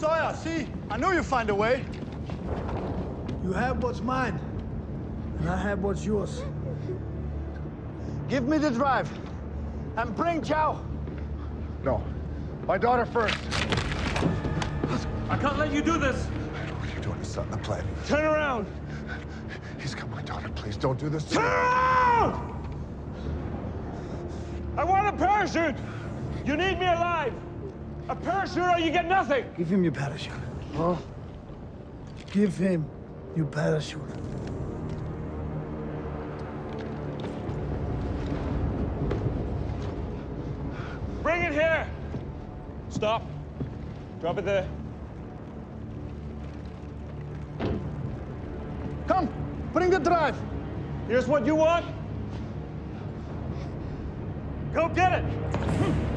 Sawyer, see? I knew you'd find a way. You have what's mine, and I have what's yours. Give me the drive. And bring Zhao. No. My daughter first. I can't let you do this. What are you doing to set the plan? Turn around. He's got my daughter. Please don't do this Turn around! I want a parachute. You need me alive. A parachute or you get nothing. Give him your parachute. Huh? Give him your parachute. Bring it here. Stop. Drop it there. Come, bring the drive. Here's what you want. Go get it.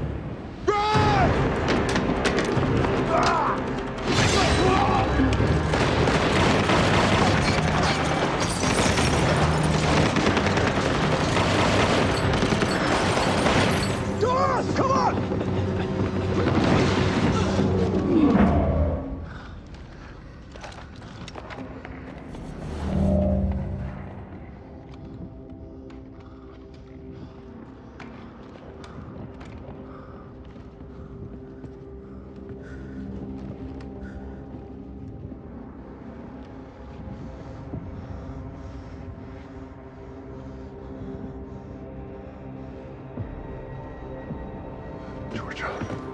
Georgia.